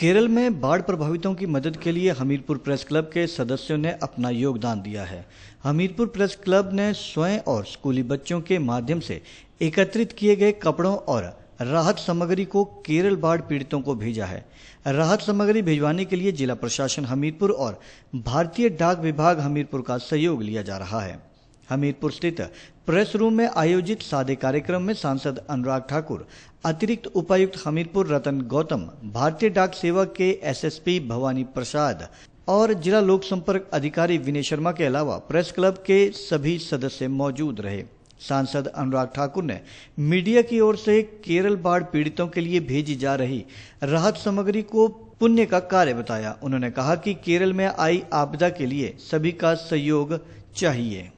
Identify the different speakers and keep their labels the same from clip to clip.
Speaker 1: केरल में बाढ़ प्रभावितों की मदद के लिए हमीरपुर प्रेस क्लब के सदस्यों ने अपना योगदान दिया है। हमीरपुर प्रेस क्लब ने स्वयं और स्कूली बच्चों के माध्यम से एकत्रित किए गए कपड़ों और राहत सामग्री को केरल बाढ़ पीड़ितों को भेजा है। राहत सामग्री भिजवाने के लिए जिला प्रशासन हमीरपुर और भारतीय डाक विभाग हमीरपुर का सहयोग लिया जा रहा है। हमीरपुर स्थित प्रेस रूम में आयोजित सादे कार्यक्रम में सांसद अनुराग ठाकुर, अतिरिक्त उपायुक्त हमीरपुर रतन गौतम, भारतीय डाक सेवा के एसएसपी भवानी प्रसाद और जिला लोक संपर्क अधिकारी विनय शर्मा के अलावा प्रेस क्लब के सभी सदस्य मौजूद रहे। सांसद अनुराग ठाकुर ने मीडिया की ओर से केरल बाढ़ पीड़ितों के लिए भेजी जा रही राहत सामग्री को पुण्य का कार्य बताया। उन्होंने कहा कि केरल में आई आपदा के लिए सभी का सहयोग चाहिए।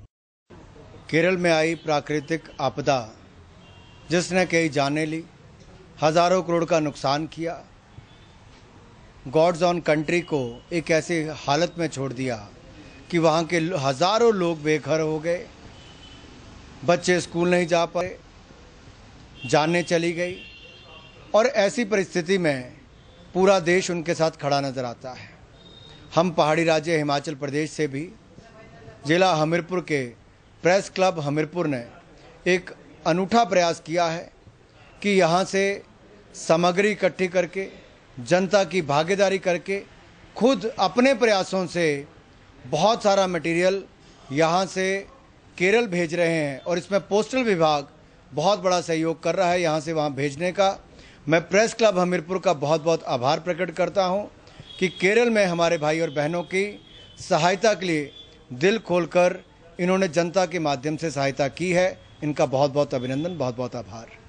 Speaker 2: केरल में आई प्राकृतिक आपदा, जिसने कई जाने ली, हज़ारों करोड़ का नुकसान किया। गॉड्स ऑन कंट्री को एक ऐसी हालत में छोड़ दिया कि वहाँ के हज़ारों लोग बेघर हो गए, बच्चे स्कूल नहीं जा पाए, जाने चली गई और ऐसी परिस्थिति में पूरा देश उनके साथ खड़ा नज़र आता है। हम पहाड़ी राज्य हिमाचल प्रदेश से भी, जिला हमीरपुर के प्रेस क्लब हमीरपुर ने एक अनूठा प्रयास किया है कि यहाँ से सामग्री इकट्ठी करके, जनता की भागीदारी करके, खुद अपने प्रयासों से बहुत सारा मटेरियल यहाँ से केरल भेज रहे हैं और इसमें पोस्टल विभाग बहुत बड़ा सहयोग कर रहा है यहाँ से वहाँ भेजने का। मैं प्रेस क्लब हमीरपुर का बहुत बहुत आभार प्रकट करता हूँ कि केरल में हमारे भाई और बहनों की सहायता के लिए दिल खोलकर इन्होंने जनता के माध्यम से सहायता की है। इनका बहुत बहुत अभिनंदन बहुत बहुत आभार।